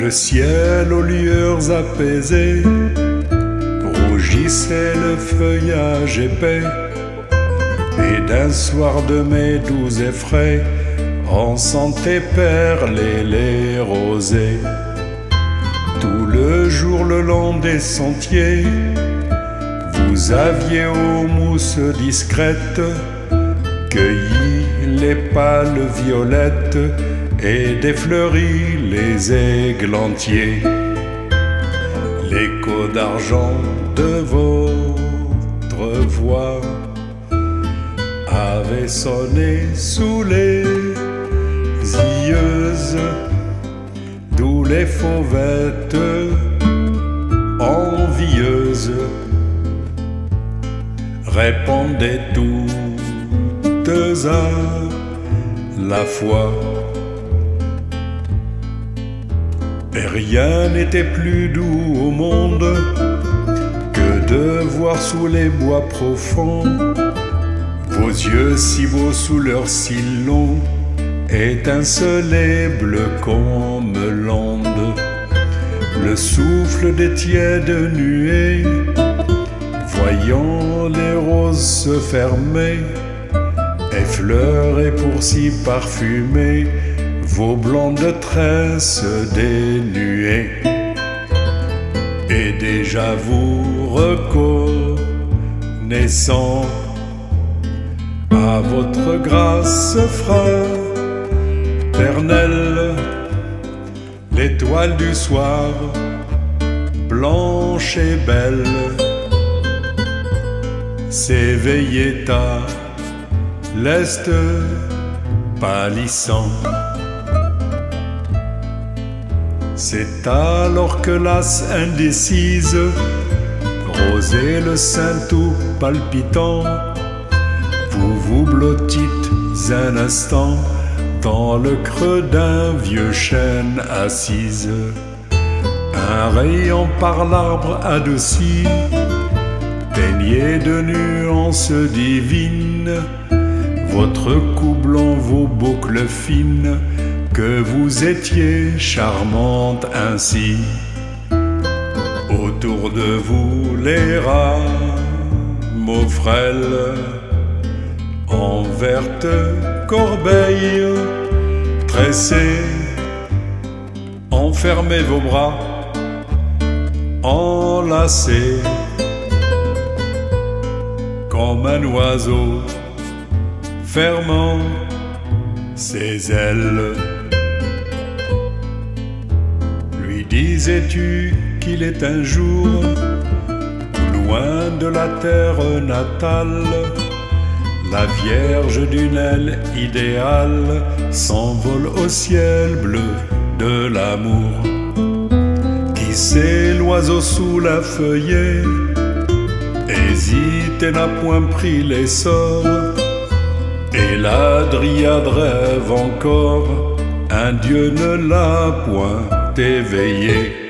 Le ciel aux lueurs apaisées rougissait le feuillage épais, et d'un soir de mai doux et frais, on sentait perler les rosées. Tout le jour le long des sentiers, vous aviez aux mousses discrètes cueilli les pâles violettes et défleurit les églantiers. L'écho d'argent de votre voix avait sonné sous les yeuses, d'où les fauvettes envieuses répondaient toutes à la fois. Et rien n'était plus doux au monde que de voir sous les bois profonds vos yeux si beaux sous leurs cils longs étinceler bleu comme l'onde. Le souffle des tièdes nuées, voyant les roses se fermer, effleurer pour s'y parfumer vos blondes tresses dénuées. Et déjà vous reconnaissant à votre grâce fraternelle, l'étoile du soir, blanche et belle, s'éveillait à l'est pâlissant. C'est alors que l'as indécise, rosé le sein tout palpitant, vous vous blottîtes un instant dans le creux d'un vieux chêne assise. Un rayon par l'arbre adouci, baigné de nuances divines, votre cou blanc, vos boucles fines, que vous étiez charmante ainsi. Autour de vous les rameaux frêles, en verte corbeille tressée, enfermez vos bras, enlacés, comme un oiseau fermant ses ailes. Disais-tu qu'il est un jour, loin de la terre natale, la Vierge d'une aile idéale s'envole au ciel bleu de l'amour. Qui sait l'oiseau sous la feuillée? Hésite et n'a point pris l'essor. Et la dryade rêve encore, un Dieu ne l'a point t'éveiller.